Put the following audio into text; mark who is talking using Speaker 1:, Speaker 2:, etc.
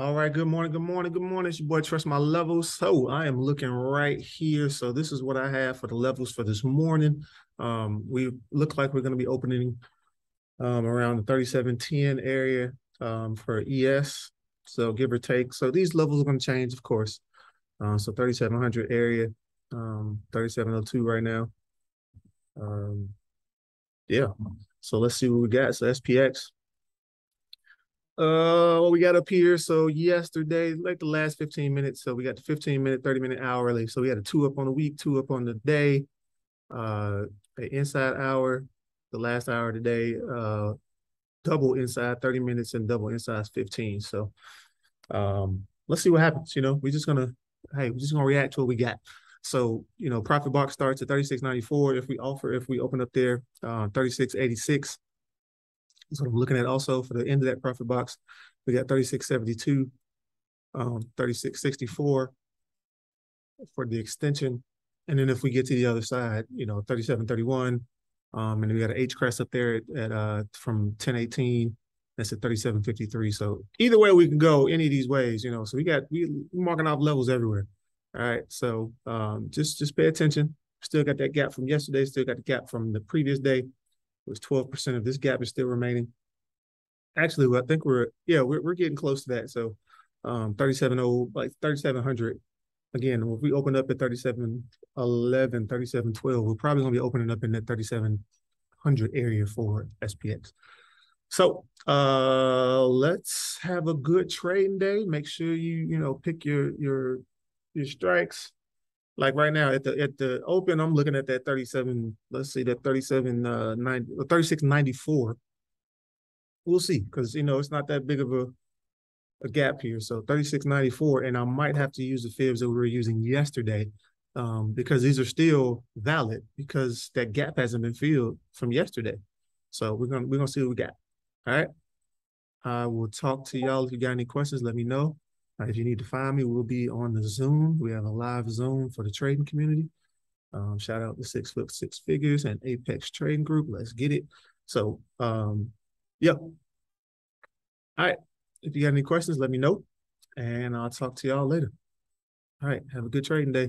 Speaker 1: All right. Good morning. Good morning. Good morning. It's your boy Trust My Levels. So I am looking right here. So this is what I have for the levels for this morning. Um, we look like we're going to be opening um, around the 3710 area um, for ES. So give or take. So these levels are going to change, of course. Uh, so 3700 area, um, 3702 right now. Um, yeah. So let's see what we got. So SPX, uh, what we got up here. So yesterday, like the last 15 minutes. So we got the 15 minute, 30 minute hourly. So we had a two up on the week, two up on the day, uh, an inside hour, the last hour today, uh, double inside 30 minutes and double inside 15. So um, let's see what happens. You know, we're just gonna, hey, we're just gonna react to what we got. So, you know, profit box starts at 36.94. If we offer, if we open up there, uh, 36.86. That's what I'm looking at also for the end of that profit box. We got 3672, um, 3664 for the extension. And then if we get to the other side, you know, 3731, um, and we got an H crest up there at, at uh from 1018. That's at 3753. So either way we can go, any of these ways, you know. So we got we marking off levels everywhere. All right. So um just just pay attention. Still got that gap from yesterday, still got the gap from the previous day was 12% of this gap is still remaining. Actually, I think we're, yeah, we're, we're getting close to that. So um, 3700, like 3700. Again, if we open up at 3711, 3712, we're probably going to be opening up in that 3700 area for SPX. So uh, let's have a good trading day. Make sure you, you know, pick your, your, your strikes like right now at the at the open, I'm looking at that 37, let's see, that 37 uh 90 3694. We'll see, because you know it's not that big of a a gap here. So 3694, and I might have to use the fibs that we were using yesterday. Um, because these are still valid because that gap hasn't been filled from yesterday. So we're gonna we're gonna see what we got. All right. I will talk to y'all if you got any questions. Let me know. Uh, if you need to find me, we'll be on the Zoom. We have a live Zoom for the trading community. Um, shout out to Six Foot Six Figures and Apex Trading Group. Let's get it. So, um. All right. If you got any questions, let me know, and I'll talk to y'all later. All right. Have a good trading day.